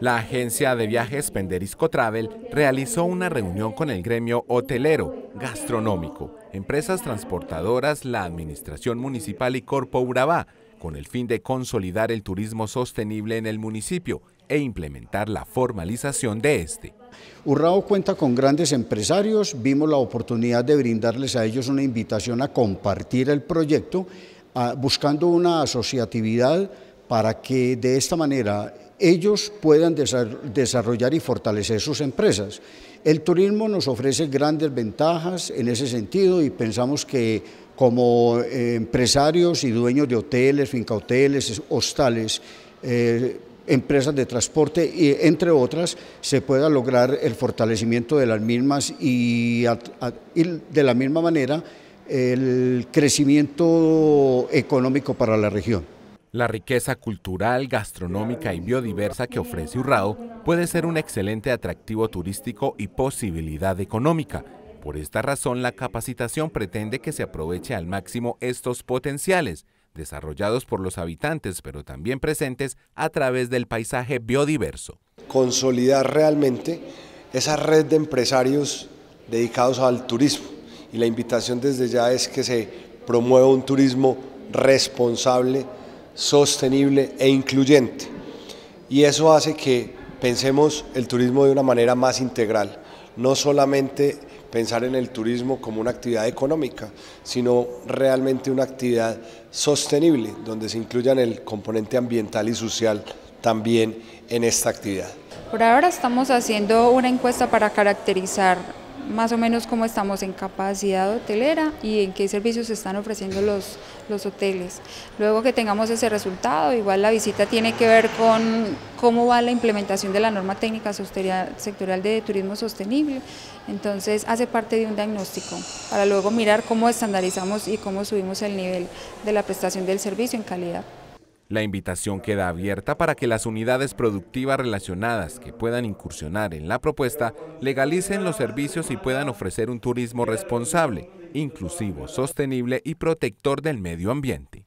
La agencia de viajes Penderisco Travel realizó una reunión con el gremio hotelero, gastronómico, empresas transportadoras, la administración municipal y Corpo Urabá, con el fin de consolidar el turismo sostenible en el municipio e implementar la formalización de este. Urrao cuenta con grandes empresarios, vimos la oportunidad de brindarles a ellos una invitación a compartir el proyecto, buscando una asociatividad para que de esta manera ellos puedan desarrollar y fortalecer sus empresas. El turismo nos ofrece grandes ventajas en ese sentido y pensamos que como eh, empresarios y dueños de hoteles, fincahoteles, hostales, eh, empresas de transporte, entre otras, se pueda lograr el fortalecimiento de las mismas y de la misma manera el crecimiento económico para la región. La riqueza cultural, gastronómica y biodiversa que ofrece Urrao puede ser un excelente atractivo turístico y posibilidad económica. Por esta razón, la capacitación pretende que se aproveche al máximo estos potenciales, desarrollados por los habitantes, pero también presentes a través del paisaje biodiverso. Consolidar realmente esa red de empresarios dedicados al turismo. Y la invitación desde ya es que se promueva un turismo responsable, sostenible e incluyente. Y eso hace que pensemos el turismo de una manera más integral, no solamente pensar en el turismo como una actividad económica, sino realmente una actividad sostenible, donde se incluyan el componente ambiental y social también en esta actividad. Por ahora estamos haciendo una encuesta para caracterizar más o menos cómo estamos en capacidad hotelera y en qué servicios están ofreciendo los, los hoteles. Luego que tengamos ese resultado, igual la visita tiene que ver con cómo va la implementación de la norma técnica sectorial de turismo sostenible, entonces hace parte de un diagnóstico para luego mirar cómo estandarizamos y cómo subimos el nivel de la prestación del servicio en calidad. La invitación queda abierta para que las unidades productivas relacionadas que puedan incursionar en la propuesta legalicen los servicios y puedan ofrecer un turismo responsable, inclusivo, sostenible y protector del medio ambiente.